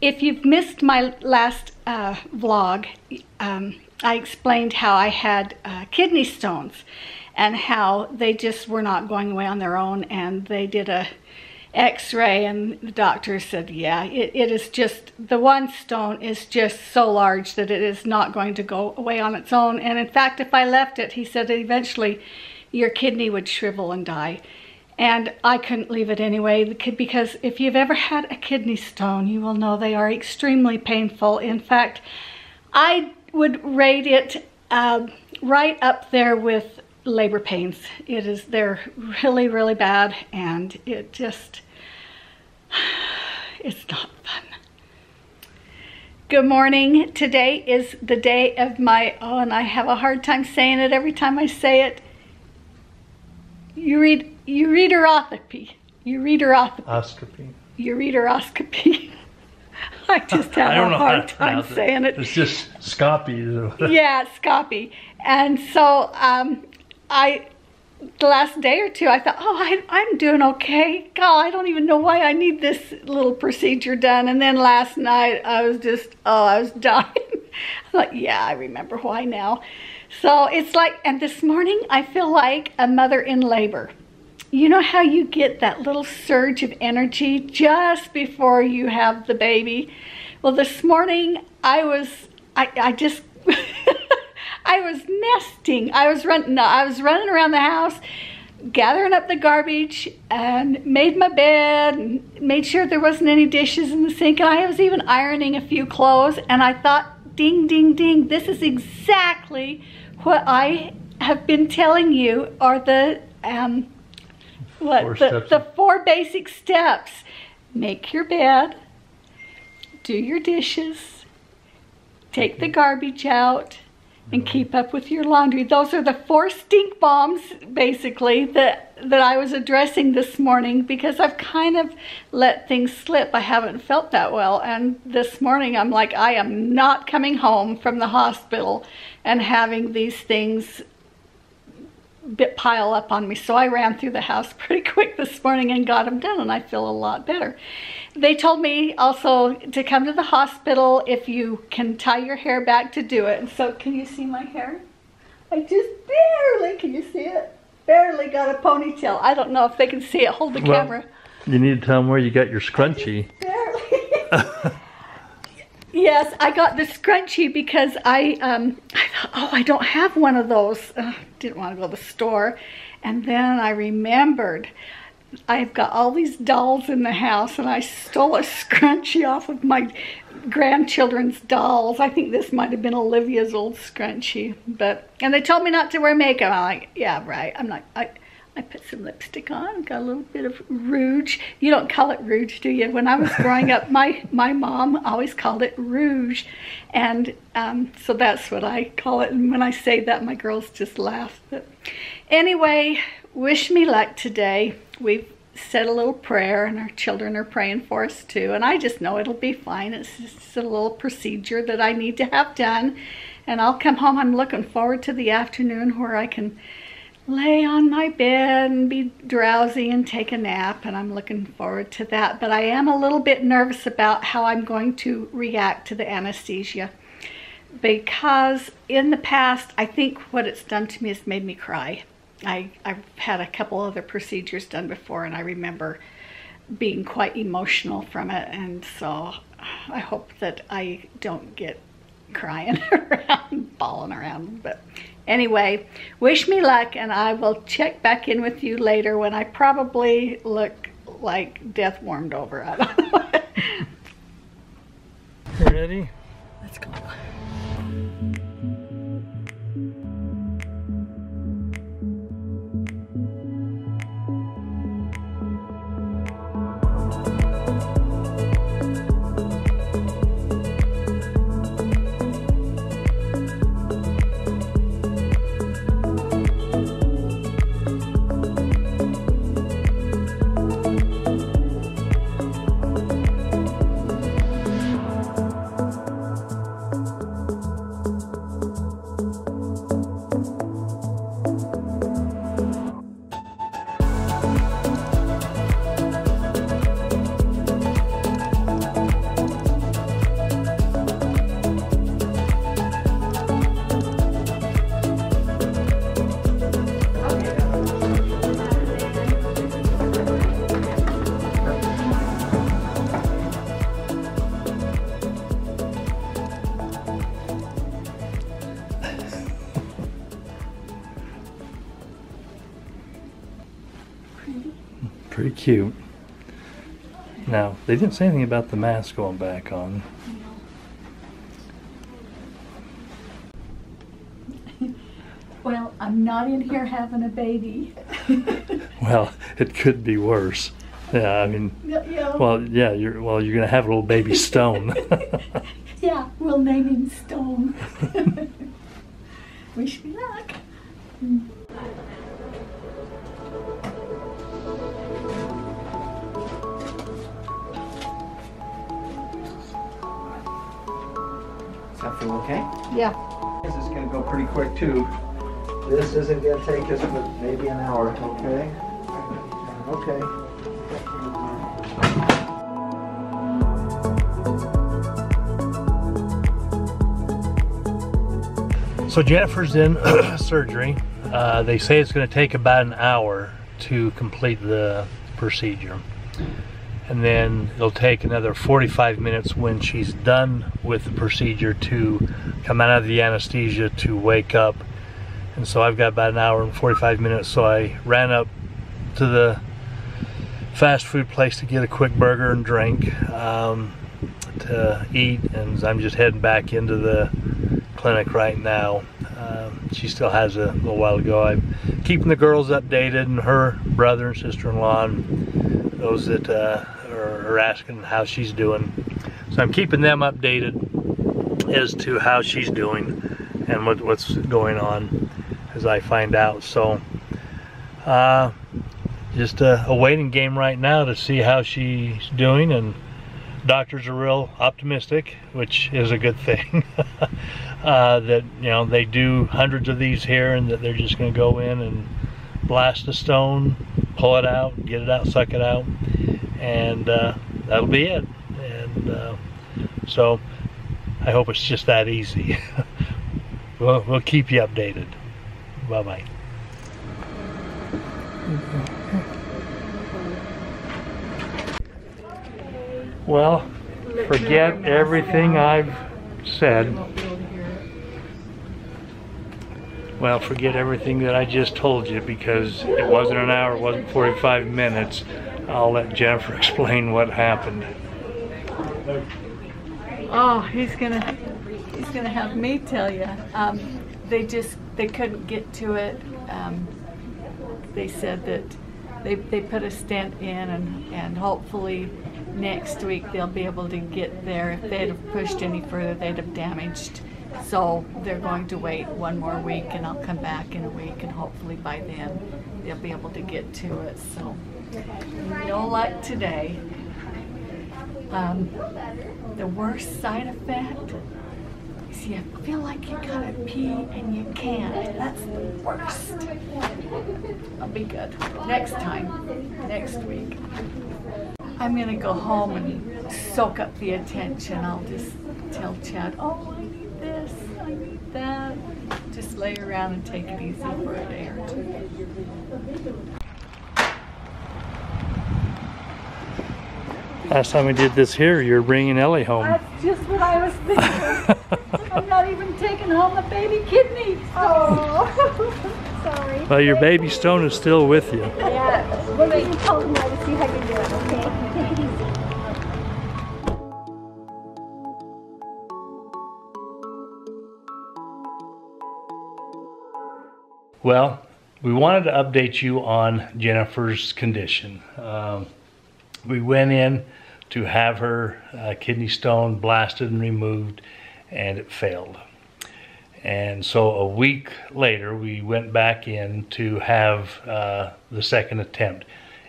if you've missed my last uh, vlog, um, I explained how I had uh, kidney stones and how they just were not going away on their own and they did a x-ray and the doctor said yeah it, it is just the one stone is just so large that it is not going to go away on its own. And in fact if I left it he said eventually your kidney would shrivel and die and I couldn't leave it anyway because if you've ever had a kidney stone, you will know they are extremely painful. In fact, I would rate it uh, right up there with labor pains. It is, they're really, really bad and it just, it's not fun. Good morning. Today is the day of my, oh, and I have a hard time saying it every time I say it. You read ureteroscopy. Ureteroscopy. Ureteroscopy. I just have I a hard time saying it. it. It's just Scoppy. yeah, scopy. And so um, I, the last day or two, I thought, oh, I, I'm doing okay. God, I don't even know why I need this little procedure done. And then last night, I was just, oh, I was dying. I'm like, yeah, I remember why now. So it's like, and this morning, I feel like a mother in labor you know how you get that little surge of energy just before you have the baby? Well, this morning I was, I, I just, I was nesting. I was running, no, I was running around the house, gathering up the garbage and made my bed and made sure there wasn't any dishes in the sink. And I was even ironing a few clothes and I thought, ding, ding, ding, this is exactly what I have been telling you are the, um, what four the, the four basic steps. Make your bed, do your dishes, take the garbage out, and keep up with your laundry. Those are the four stink bombs, basically, that that I was addressing this morning because I've kind of let things slip. I haven't felt that well. And this morning I'm like, I am not coming home from the hospital and having these things bit pile up on me. So I ran through the house pretty quick this morning and got them done and I feel a lot better. They told me also to come to the hospital if you can tie your hair back to do it. And so can you see my hair? I just barely, can you see it? Barely got a ponytail. I don't know if they can see it. Hold the well, camera. You need to tell them where you got your scrunchie. Barely. Yes, I got the scrunchie because I, um, I thought, oh, I don't have one of those. Uh, didn't want to go to the store. And then I remembered I've got all these dolls in the house and I stole a scrunchie off of my grandchildren's dolls. I think this might have been Olivia's old scrunchie. But, and they told me not to wear makeup. I'm like, yeah, right. I'm not, I, I put some lipstick on, got a little bit of rouge. You don't call it rouge, do you? When I was growing up, my, my mom always called it rouge. And um, so that's what I call it. And when I say that, my girls just laugh. But anyway, wish me luck today. We've said a little prayer and our children are praying for us too. And I just know it'll be fine. It's just a little procedure that I need to have done. And I'll come home. I'm looking forward to the afternoon where I can lay on my bed and be drowsy and take a nap and I'm looking forward to that. But I am a little bit nervous about how I'm going to react to the anesthesia. Because in the past I think what it's done to me has made me cry. I, I've had a couple other procedures done before and I remember being quite emotional from it. And so I hope that I don't get crying around, bawling around. But anyway, wish me luck and I will check back in with you later when I probably look like death warmed over. I don't know. Ready? Let's go. Cute. Now, they didn't say anything about the mask going back on. Well, I'm not in here having a baby. Well, it could be worse. Yeah, I mean, yeah. well, yeah, you're well, you're gonna have a little baby stone. yeah, we'll name him Stone. Yeah. This is gonna go pretty quick too. This isn't gonna take us but maybe an hour, okay? Okay. So Jennifer's in surgery. Uh, they say it's going to take about an hour to complete the procedure. And then it'll take another 45 minutes when she's done with the procedure to come out of the anesthesia to wake up. And so I've got about an hour and 45 minutes. So I ran up to the fast food place to get a quick burger and drink um, to eat. And I'm just heading back into the clinic right now. Um, she still has a little while to go. I'm keeping the girls updated, and her brother and sister-in-law, those that uh, are, are asking how she's doing. So I'm keeping them updated as to how she's doing and what, what's going on as I find out. So uh, just a, a waiting game right now to see how she's doing and doctors are real optimistic, which is a good thing. uh, that you know they do hundreds of these here, and that they're just going to go in and blast a stone, pull it out, get it out, suck it out, and uh, that'll be it. And uh, so I hope it's just that easy. we'll, we'll keep you updated. Bye bye. Well, forget everything I've said. Well, forget everything that I just told you because it wasn't an hour, it wasn't 45 minutes. I'll let Jennifer explain what happened. Oh, he's gonna, he's gonna have me tell you. Um, they just, they couldn't get to it. Um, they said that they, they put a stent in and, and hopefully next week they'll be able to get there. If they'd have pushed any further, they'd have damaged. So they're going to wait one more week and I'll come back in a week and hopefully by then they'll be able to get to it. So no luck today. Um, the worst side effect is you feel like you gotta pee and you can't. That's the worst. I'll be good. Next time, next week. I'm gonna go home and soak up the attention. I'll just tell Chad, oh, I need this, I need that. Just lay around and take it easy for a day or two. Last time we did this here, you're bringing Ellie home. That's just what I was thinking. I'm not even taking home the baby kidney. Oh, sorry. Well, your baby stone is still with you. Yeah, we're going to tell them to see how you're doing, okay? Take it easy. Well, we wanted to update you on Jennifer's condition. Um, we went in to have her uh, kidney stone blasted and removed, and it failed. And so a week later, we went back in to have uh, the second attempt,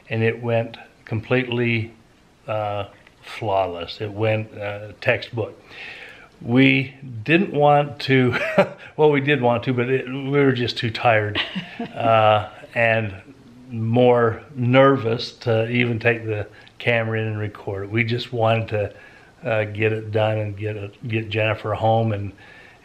and it went completely uh, flawless. It went uh, textbook. We didn't want to, well, we did want to, but it, we were just too tired uh, and more nervous to even take the camera in and record it. We just wanted to uh, get it done and get it, get Jennifer home and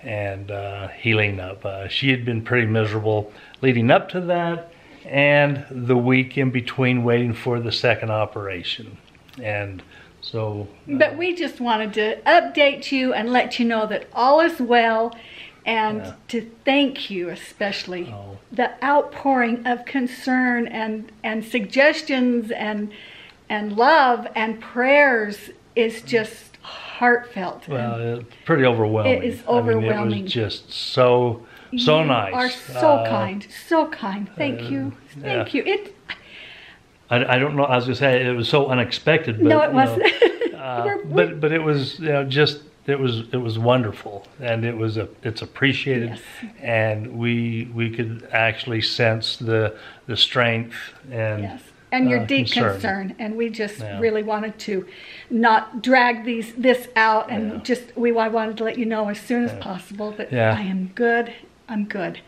and uh, healing up. Uh, she had been pretty miserable leading up to that, and the week in between waiting for the second operation, and so But we just wanted to update you and let you know that all is well. and Yeah. to thank you especially. Oh. The outpouring of concern and and suggestions and and love and prayers is just heartfelt. Well, it's pretty overwhelming. It is I mean, overwhelming. it was just so so you nice. Are so Uh, kind, so kind. Thank you, thank yeah. you. It I, I don't know. I was gonna say it was so unexpected. But, no, it wasn't. uh, We're- but but it was you know just it was it was wonderful and it was a it's appreciated Yes. and we we could actually sense the the strength and Yes, and your uh, deep concern. concern. and we just Yeah. really wanted to not drag these this out, and Yeah. just we I wanted to let you know as soon as possible that Yeah. I am good. I'm good,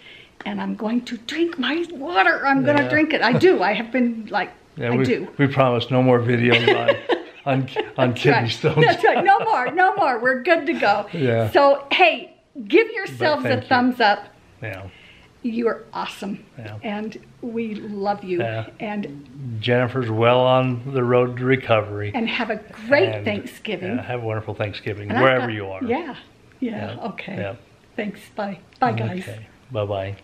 and I'm going to drink my water. I'm going to Yeah. drink it. I do. I have been like Yeah, I we, do. we promised no more videos on on, on kidney Right. stones. That's right. No more. No more. We're good to go. Yeah. So hey, give yourselves a you. thumbs up. Yeah. You are awesome, Yeah. and we love you. Yeah. And Jennifer's well on the road to recovery. and have a great And, Thanksgiving. Yeah, have a wonderful Thanksgiving And wherever you are. Yeah. Yeah. Okay. Thanks. Bye. Bye, guys. Okay. Bye bye.